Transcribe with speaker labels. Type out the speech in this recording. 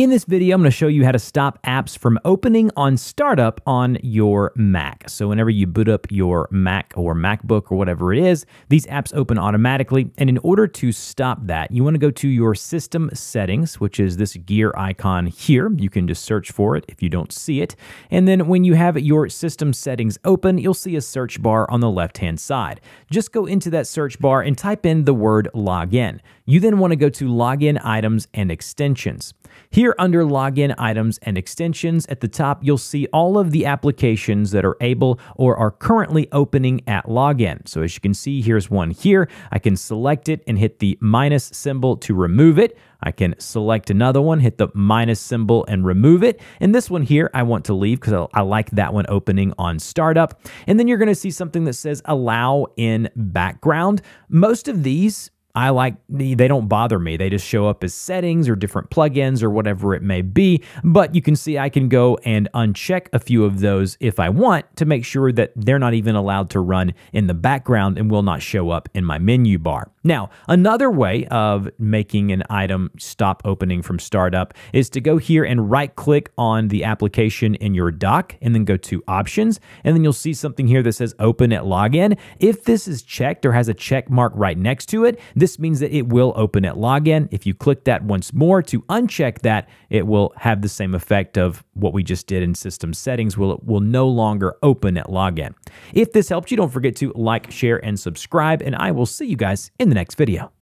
Speaker 1: In this video, I'm going to show you how to stop apps from opening on startup on your Mac. So whenever you boot up your Mac or MacBook or whatever it is, these apps open automatically. And in order to stop that, you want to go to your system settings, which is this gear icon here. You can just search for it if you don't see it. And then when you have your system settings open, you'll see a search bar on the left-hand side. Just go into that search bar and type in the word login. You then want to go to login items and extensions. Here under login items and extensions at the top, you'll see all of the applications that are able or are currently opening at login. So as you can see, here's one here. I can select it and hit the minus symbol to remove it. I can select another one, hit the minus symbol and remove it. And this one here, I want to leave because I like that one opening on startup. And then you're going to see something that says allow in background. Most of these I like they don't bother me. They just show up as settings or different plugins or whatever it may be. But you can see I can go and uncheck a few of those if I want to make sure that they're not even allowed to run in the background and will not show up in my menu bar. Now, another way of making an item stop opening from startup is to go here and right click on the application in your dock and then go to options. And then you'll see something here that says open at login. If this is checked or has a check mark right next to it, this means that it will open at login. If you click that once more to uncheck that, it will have the same effect of what we just did in system settings will it will no longer open at login. If this helped you, don't forget to like, share, and subscribe, and I will see you guys in the next video.